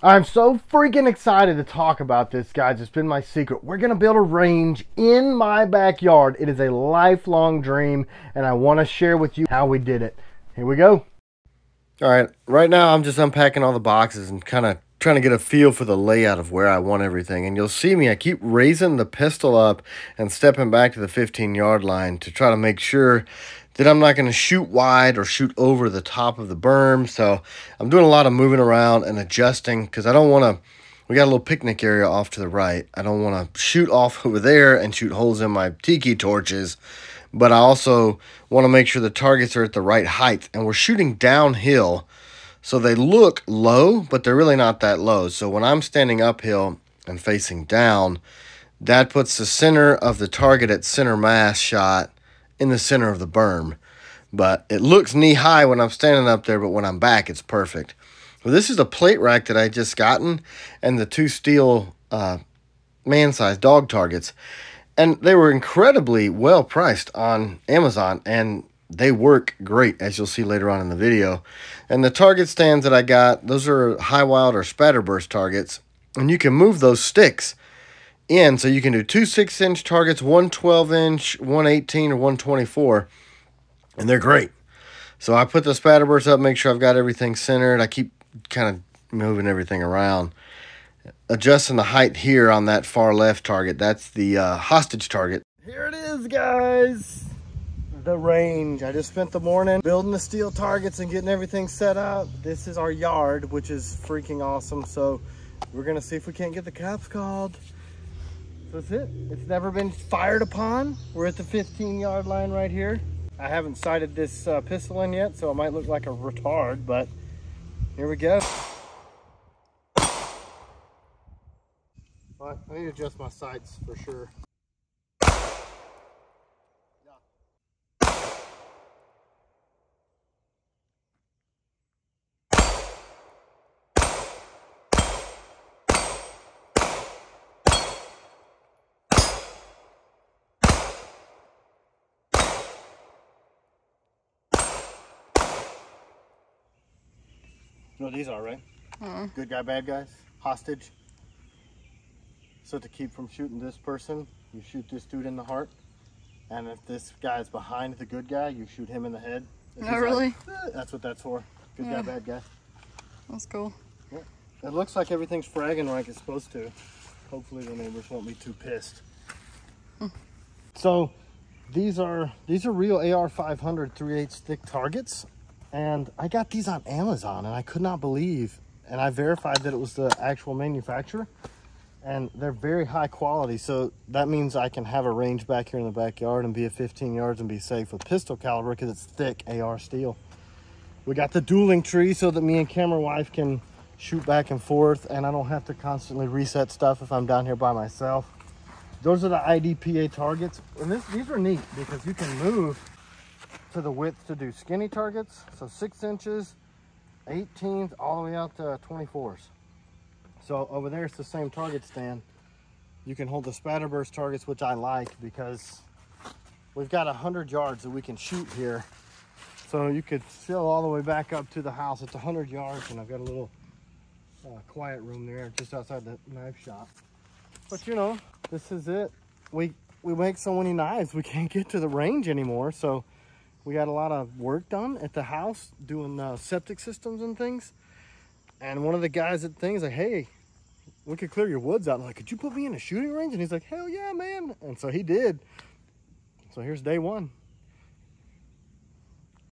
I'm so freaking excited to talk about this, guys. It's been my secret. We're going to build a range in my backyard. It is a lifelong dream, and I want to share with you how we did it. Here we go. All right, right now I'm just unpacking all the boxes and kind of trying to get a feel for the layout of where I want everything. And you'll see me, I keep raising the pistol up and stepping back to the 15 yard line to try to make sure that I'm not going to shoot wide or shoot over the top of the berm. So I'm doing a lot of moving around and adjusting because I don't want to, we got a little picnic area off to the right. I don't want to shoot off over there and shoot holes in my tiki torches. But I also want to make sure the targets are at the right height. And we're shooting downhill. So they look low, but they're really not that low. So when I'm standing uphill and facing down, that puts the center of the target at center mass shot in the center of the berm. But it looks knee high when I'm standing up there, but when I'm back, it's perfect. Well, this is a plate rack that I just gotten and the two steel uh, man-sized dog targets. And they were incredibly well priced on Amazon and they work great as you'll see later on in the video. And the target stands that I got, those are Highwild or Splatterburst targets. And you can move those sticks in. So you can do two 6 inch targets, one 12 inch, one 18 or 124. And they're great. So I put the Splatterburst up, make sure I've got everything centered. I keep kind of moving everything around. Adjusting the height here on that far left target. That's the uh, hostage target. Here it is, guys. The range. I just spent the morning building the steel targets and getting everything set up. This is our yard, which is freaking awesome. So we're going to see if we can't get the cops called. So that's it. It's never been fired upon. We're at the 15 yard line right here. I haven't sighted this uh, pistol in yet, so it might look like a retard, but here we go. But I need to adjust my sights for sure. You know what these are, right? Mm. Good guy, bad guys. Hostage. So to keep from shooting this person, you shoot this dude in the heart. And if this guy is behind the good guy, you shoot him in the head. Not oh, really? Like, eh, that's what that's for. Good yeah. guy, bad guy. That's cool. Yeah. It looks like everything's fragging like it's supposed to. Hopefully the neighbors won't be too pissed. Hmm. So these are these are real AR500 3/8 thick targets and I got these on Amazon and I could not believe, and I verified that it was the actual manufacturer and they're very high quality. So that means I can have a range back here in the backyard and be at 15 yards and be safe with pistol caliber because it's thick AR steel. We got the dueling tree so that me and camera wife can shoot back and forth and I don't have to constantly reset stuff if I'm down here by myself. Those are the IDPA targets. And this, these are neat because you can move to the width to do skinny targets. So six inches, 18s, all the way out to 24s. So over there, it's the same target stand. You can hold the Splatterburst targets, which I like because we've got 100 yards that we can shoot here. So you could fill all the way back up to the house. It's 100 yards, and I've got a little uh, quiet room there just outside the knife shop. But you know, this is it. We we make so many knives, we can't get to the range anymore. So we got a lot of work done at the house doing uh, septic systems and things. And one of the guys at things like, hey, we could clear your woods out. I'm like, could you put me in a shooting range? And he's like, hell yeah, man. And so he did. So here's day one.